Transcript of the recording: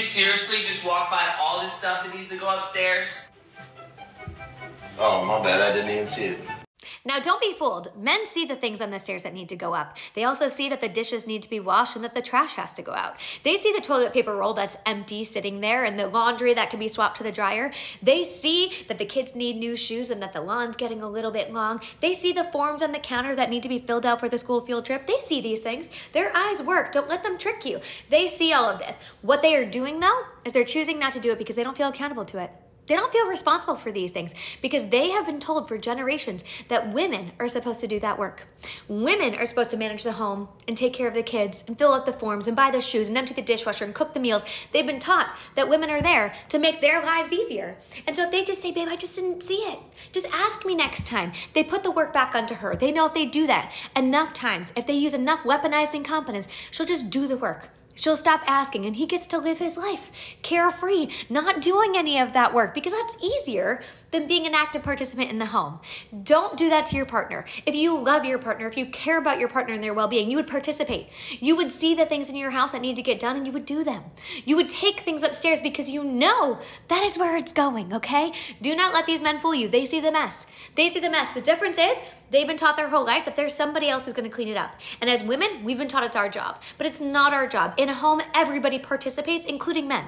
seriously just walk by all this stuff that needs to go upstairs? Oh, my bad. I didn't even see it. Now, don't be fooled. Men see the things on the stairs that need to go up. They also see that the dishes need to be washed and that the trash has to go out. They see the toilet paper roll that's empty sitting there and the laundry that can be swapped to the dryer. They see that the kids need new shoes and that the lawn's getting a little bit long. They see the forms on the counter that need to be filled out for the school field trip. They see these things. Their eyes work. Don't let them trick you. They see all of this. What they are doing, though, is they're choosing not to do it because they don't feel accountable to it. They don't feel responsible for these things because they have been told for generations that women are supposed to do that work. Women are supposed to manage the home and take care of the kids and fill out the forms and buy the shoes and empty the dishwasher and cook the meals. They've been taught that women are there to make their lives easier. And so if they just say, babe, I just didn't see it, just ask me next time. They put the work back onto her. They know if they do that enough times, if they use enough weaponized incompetence, she'll just do the work. She'll stop asking and he gets to live his life carefree, not doing any of that work because that's easier than being an active participant in the home. Don't do that to your partner. If you love your partner, if you care about your partner and their well being, you would participate. You would see the things in your house that need to get done and you would do them. You would take things upstairs because you know that is where it's going, okay? Do not let these men fool you. They see the mess. They see the mess. The difference is they've been taught their whole life that there's somebody else who's gonna clean it up. And as women, we've been taught it's our job, but it's not our job. In a home, everybody participates, including men.